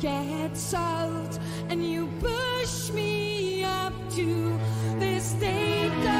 get salt and you push me up to this day.